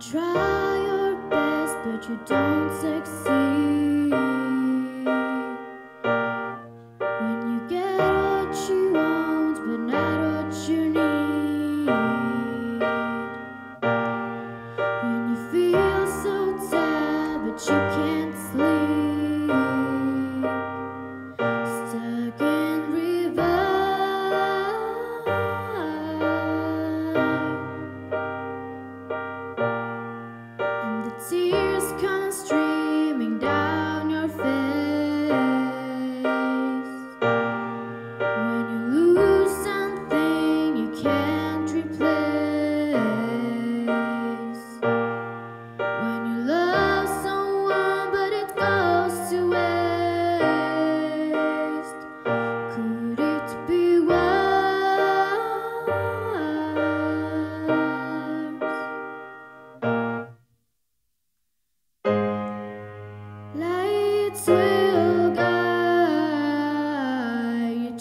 try your best, but you don't succeed.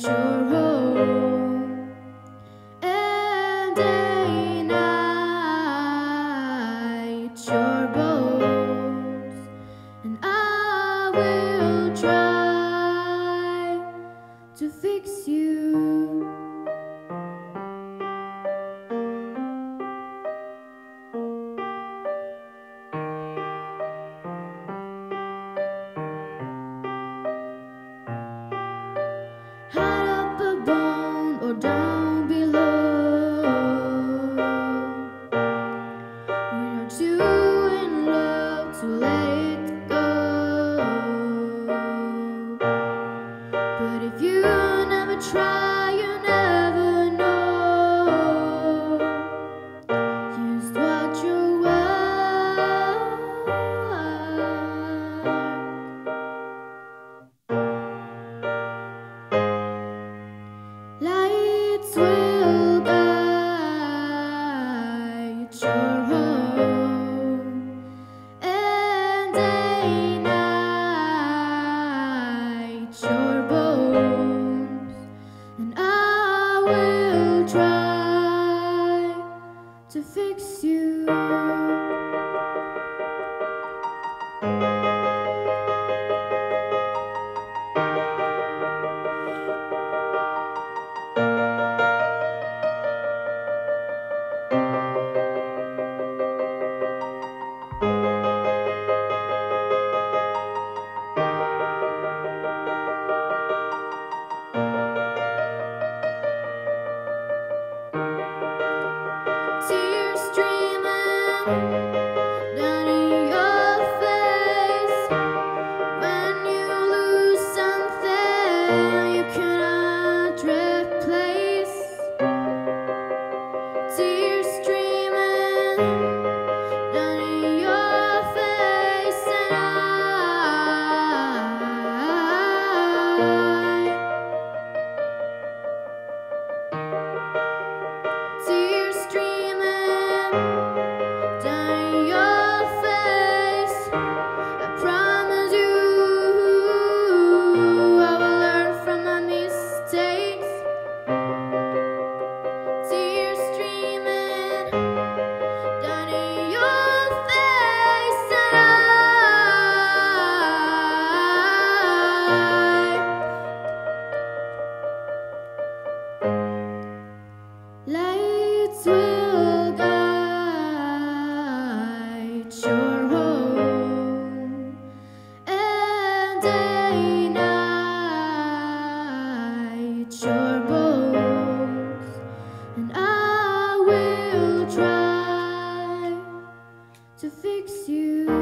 your home and night your boat. If you never try. to fix you. tears to fix you.